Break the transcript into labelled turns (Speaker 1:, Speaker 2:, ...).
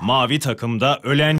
Speaker 1: Mavi takımda ölen